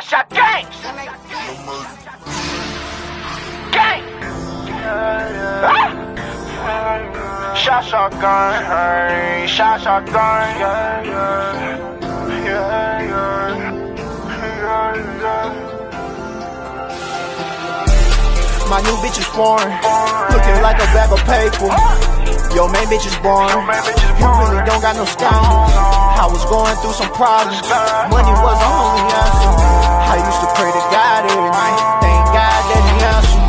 shot, shot, Gang! Gang, Shot Sasha Gang, yeah. My new bitch is foreign, looking like a bag of paper. Yo, main bitch is born. You really don't got no style. I was going through some problems, money was the only answer. I used to pray to God every night. Thank God that He answered.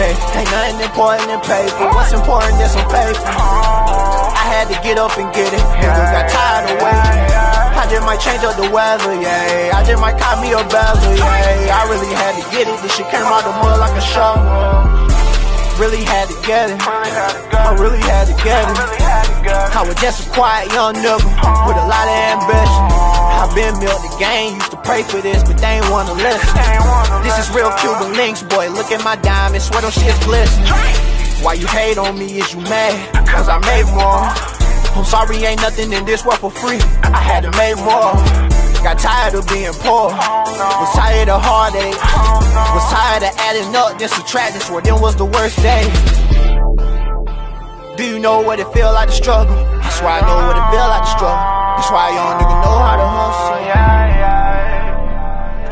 Hey, ain't nothing important than paper. What's important than some paper? I had to get up and get it. Niggas got tired of waiting. I just might change up the weather, yeah. I just might cop me a bezel, yeah. I really had to get it. This shit came out the mud like a shovel. Really had to get it. I really had to get it. I was just a quiet young nigga with a lot of ambition. I've been built the game, used to pray for this, but they ain't wanna listen. This is real Cuban links, boy. Look at my diamonds, sweat on shit's glistening. Why you hate on me? Is you mad? Cause I made more. I'm sorry, ain't nothing in this world for free. I had to make more. Got tired of being poor. Oh, was tired of heartache. Oh, was tired of adding up, then subtracting. Swore then was the worst day. Do you know what it feel like to struggle? That's why I know what it feel like to struggle. That's why young nigga know how to hustle.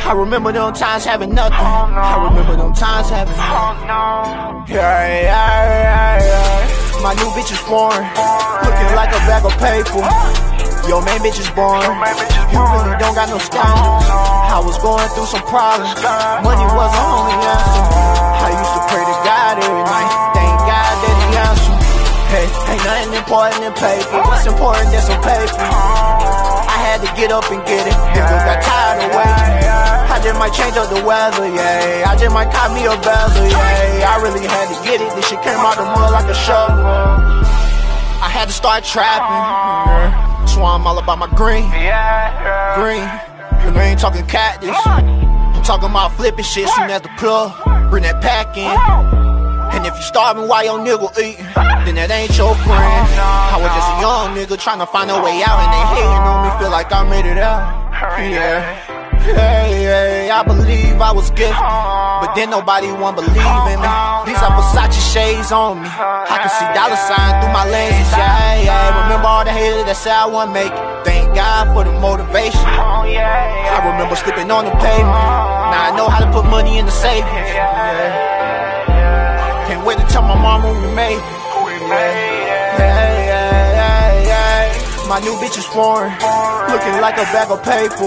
I remember them times having nothing. I remember them times having nothing. Yeah, yeah, yeah, yeah. My new bitch is foreign, looking like a bag of paper. Yo, main bitch is born. You really don't got no scandals. I was going through some problems. Money was the only answer. I used to pray to God every night. Ain't nothing important than paper. What's important than some paper? I had to get up and get it. Niggas got tired of waiting. I just might change up the weather, yeah. I just might cop me a bezel, yeah. I really had to get it. This shit came out the mud like a shovel. I had to start trapping. That's why I'm all about my green. Green. And I ain't talking cactus. I'm talking about flipping shit soon as the plug. Bring that pack in. And if you starving while your nigga eating, then that ain't your friend. I was just a young nigga trying to find a way out, and they hating on me, feel like I made it out. Yeah. Hey, hey, I believe I was gifted, but then nobody won't believe in me. These are Versace shades on me. I can see dollar sign through my lenses. Yeah, yeah. Remember all the haters that said I wouldn't make it. Thank God for the motivation. I remember slipping on the pavement. Now I know how to put money in the savings. Yeah. Can't wait to tell my mama we made it. Yeah, yeah, yeah, yeah. My new bitch is foreign, looking like a bag of paper.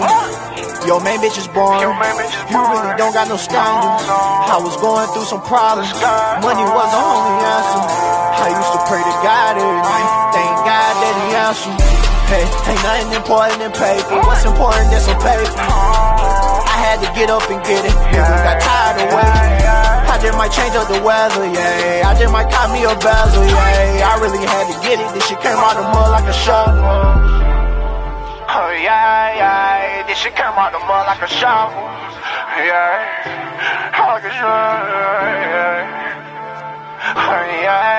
Yo, main bitch is born. You really don't got no scandals. I was going through some problems. Money was the only answer. I used to pray to God every night. Thank God that He answered. Hey, ain't nothing important than paper. What's important than some paper? I had to get up and get it. Might change up the weather, yeah. I just might cop me a bezel, yeah. I really had to get it. This shit came out the mud like a shovel. Oh yeah, yeah, this shit came out the mud like a shovel. Yeah, like a shovel. Yeah, oh, yeah.